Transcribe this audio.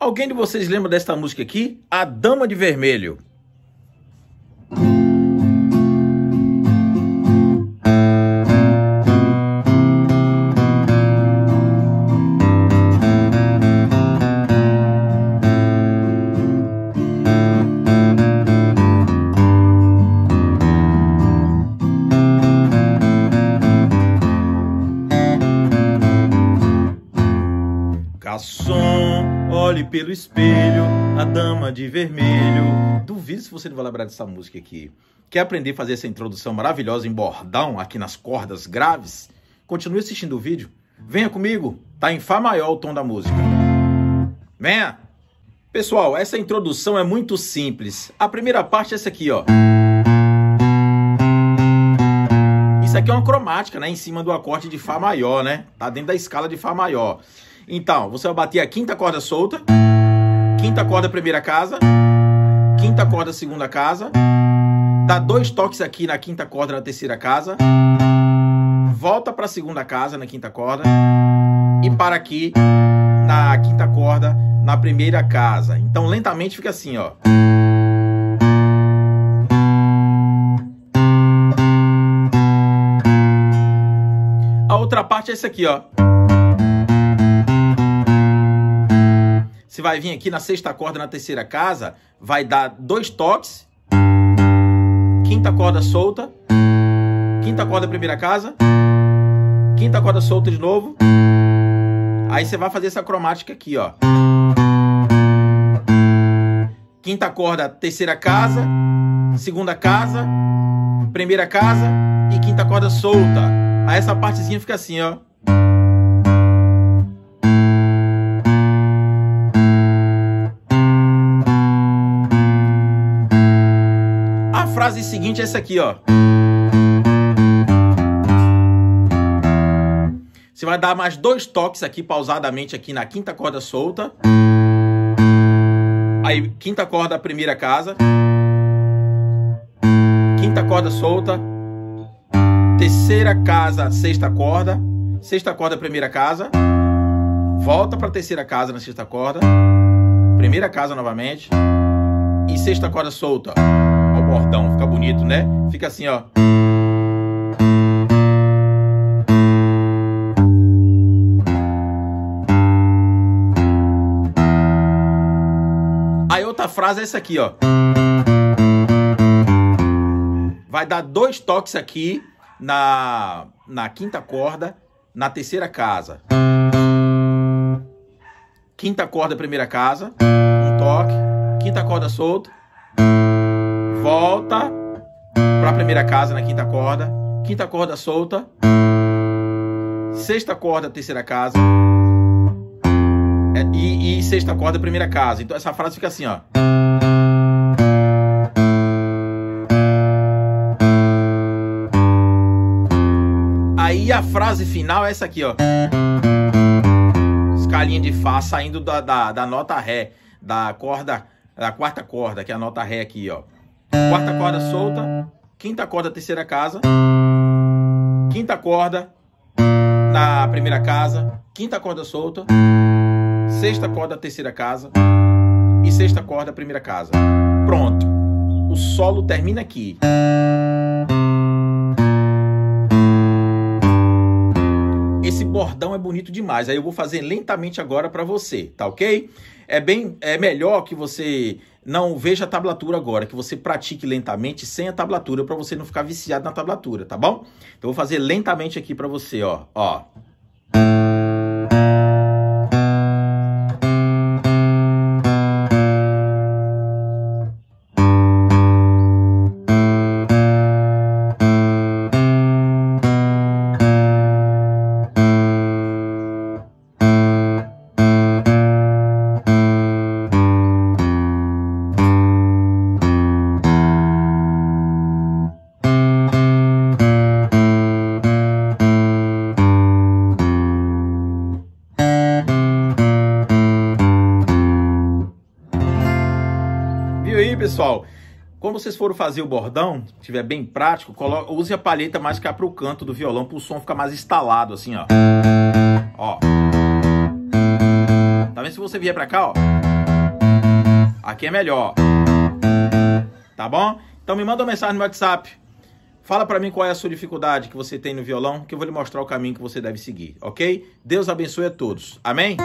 Alguém de vocês lembra desta música aqui? A Dama de Vermelho. Garçom, olhe pelo espelho, a dama de vermelho. Duvido se você não vai lembrar dessa música aqui. Quer aprender a fazer essa introdução maravilhosa em bordão, aqui nas cordas graves? Continue assistindo o vídeo. Venha comigo, tá em Fá maior o tom da música. Venha! Pessoal, essa introdução é muito simples. A primeira parte é essa aqui, ó. Isso aqui é uma cromática, né? Em cima do acorde de Fá maior, né? Tá dentro da escala de Fá maior. Então, você vai bater a quinta corda solta, quinta corda primeira casa, quinta corda segunda casa, dá dois toques aqui na quinta corda na terceira casa, volta para a segunda casa na quinta corda e para aqui na quinta corda na primeira casa. Então, lentamente fica assim, ó. A outra parte é essa aqui, ó. Você vai vir aqui na sexta corda na terceira casa, vai dar dois toques, quinta corda solta, quinta corda primeira casa, quinta corda solta de novo. Aí você vai fazer essa cromática aqui, ó. Quinta corda, terceira casa, segunda casa, primeira casa e quinta corda solta. Aí essa partezinha fica assim, ó. Frase seguinte é essa aqui, ó. Você vai dar mais dois toques aqui pausadamente aqui na quinta corda solta. Aí, quinta corda, primeira casa. Quinta corda solta. Terceira casa, sexta corda. Sexta corda, primeira casa. Volta para terceira casa na sexta corda. Primeira casa novamente. E sexta corda solta bordão, fica bonito, né? Fica assim, ó. Aí outra frase é essa aqui, ó. Vai dar dois toques aqui na, na quinta corda, na terceira casa. Quinta corda, primeira casa, um toque, quinta corda solta, volta para a primeira casa na quinta corda, quinta corda solta, sexta corda, terceira casa é, e, e sexta corda, primeira casa. Então essa frase fica assim, ó. Aí a frase final é essa aqui, ó. Escalinha de Fá saindo da, da, da nota Ré, da corda, da quarta corda, que é a nota Ré aqui, ó. Quarta corda solta, quinta corda, terceira casa, quinta corda na primeira casa, quinta corda solta, sexta corda, terceira casa e sexta corda, primeira casa. Pronto. O solo termina aqui. Esse bordão é bonito demais. Aí eu vou fazer lentamente agora para você, tá ok? É bem, é melhor que você não veja a tablatura agora, que você pratique lentamente sem a tablatura para você não ficar viciado na tablatura, tá bom? Então eu vou fazer lentamente aqui para você, ó, ó. Pessoal, quando vocês forem fazer o bordão, tiver bem prático, use a palheta mais cá pro canto do violão, para o som ficar mais instalado, assim, ó. Ó. Tá vendo? Se você vier pra cá, ó. Aqui é melhor. Tá bom? Então me manda uma mensagem no WhatsApp. Fala para mim qual é a sua dificuldade que você tem no violão, que eu vou lhe mostrar o caminho que você deve seguir, ok? Deus abençoe a todos. Amém?